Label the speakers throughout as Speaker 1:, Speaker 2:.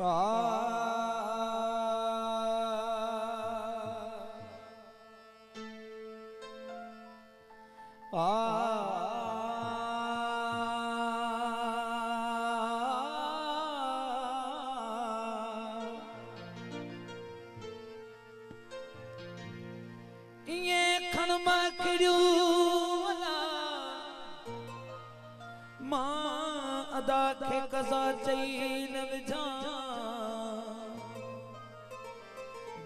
Speaker 1: माँ अदा खे कज़ा चई न विझां।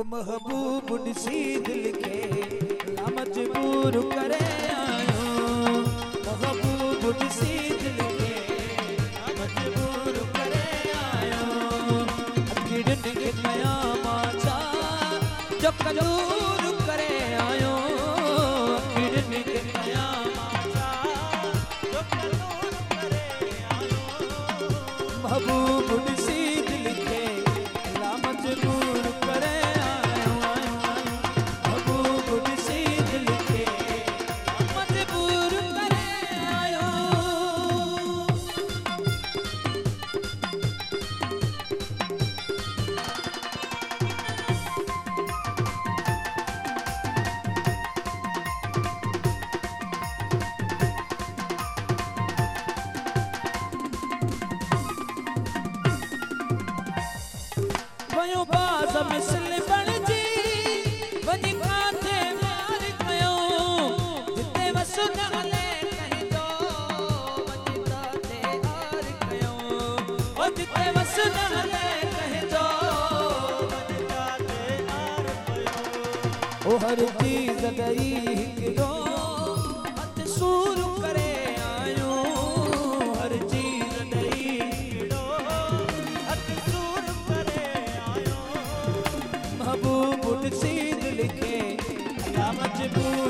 Speaker 1: ओ महबूब ॾिसी दिल ला मजबूर करे आयो। महबूब ॾिसी दिल ला मजबूर करे आयो। अखिड़ियुनि खे कयां माँ छा जो कलूर करे आयो। अखिड़ियुनि खे कयां माँ छा जो कलूर करे आयो। महबूब वयो बाज़ मिसल बणजी वञी काथे प्यार कयो। जिते वस न हले कंहिंजो वञी काथे हार कयो। ओ जिते वस न हले कंहिंजो वञी काथे हार कयो। ओ हर चीज़ गई हिकिड़ो अला मजबूर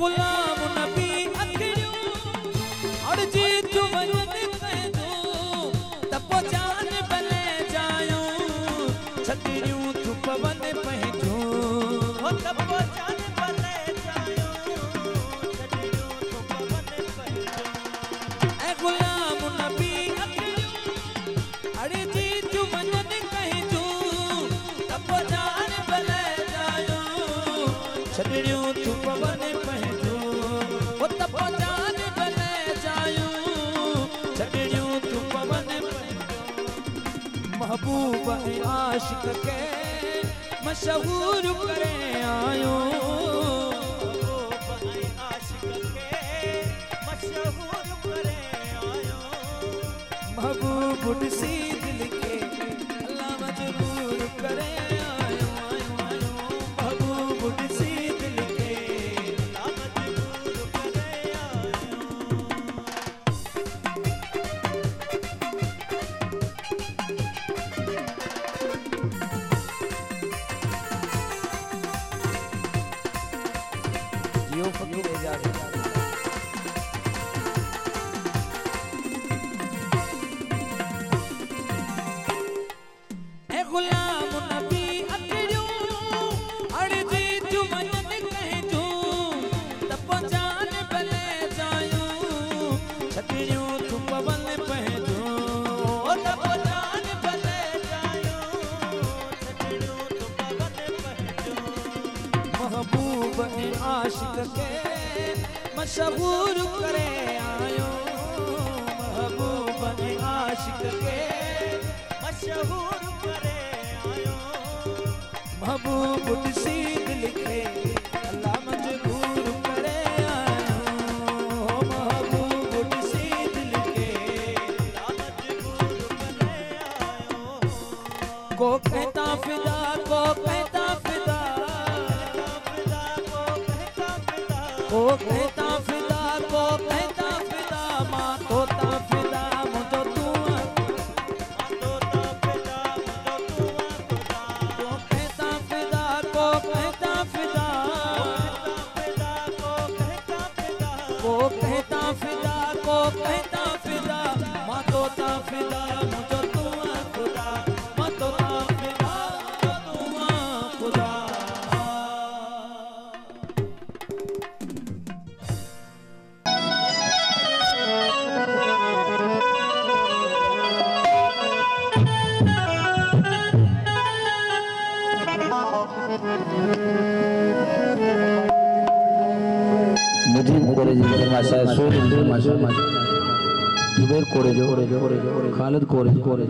Speaker 1: 我 महबूब
Speaker 2: है
Speaker 1: आशिक के मशहूर करे आयो। महबूब सी दिल के अल्लाह मजबूर करें महबूब आशिक के मशहूर करे आयो। महबूब आशिक के
Speaker 2: मशहूर करे आयो।
Speaker 1: महबूब
Speaker 2: सीध लिखे
Speaker 1: को फिदा को कहता फिदा माँ तोता फिदा
Speaker 3: ভাষায় শরীর ভাষা বিবের করে খালেদ করে করে